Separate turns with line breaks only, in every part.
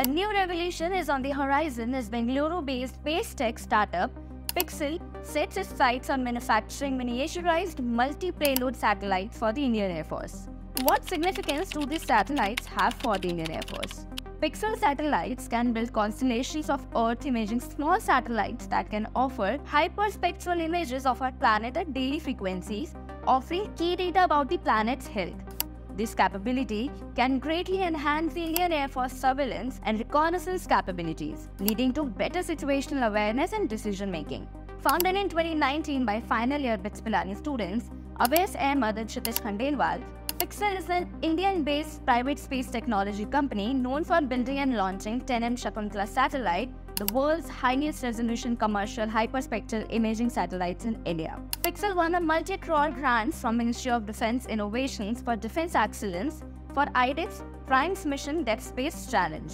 A new revolution is on the horizon as Bengaluru-based space tech startup Pixxel sets its sights on manufacturing miniaturized multi-payload satellites for the Indian Air Force. What significance do these satellites have for the Indian Air Force? Pixxel satellites can build constellations of Earth imaging small satellites that can offer hyperspectral images of our planet at daily frequencies, offering key data about the planet's health. This capability can greatly enhance the Indian Air Force surveillance and reconnaissance capabilities, leading to better situational awareness and decision making. Founded in 2019 by final year BITS Pilani students, Awais Ahmed and Kshitij Khandelwal, Pixxel is an Indian-based private space technology company known for building and launching 10M Shakuntala satellite, the world's highest resolution commercial hyperspectral imaging satellites in India. Pixxel won a multi-crore grant from Ministry of Defense Innovations for Defense Excellence for IDEX Prime's Mission DefSpace Challenge.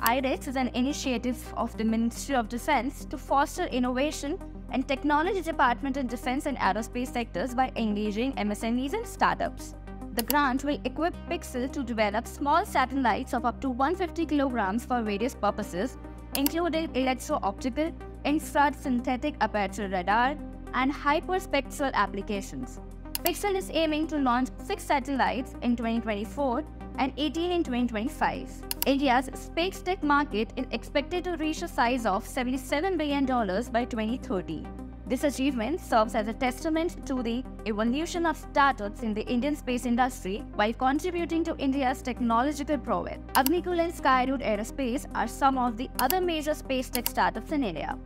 IDEX is an initiative of the Ministry of Defense to foster innovation and technology department in defense and aerospace sectors by engaging MSMEs and startups. The grant will equip Pixxel to develop small satellites of up to 150 kilograms for various purposes, including electro-optical, infrared synthetic aperture radar, and hyperspectral applications. Pixxel is aiming to launch 6 satellites in 2024 and 18 in 2025. India's space tech market is expected to reach a size of $77 billion by 2030. This achievement serves as a testament to the evolution of startups in the Indian space industry while contributing to India's technological prowess. Agnikul and Skyroot Aerospace are some of the other major space tech startups in India.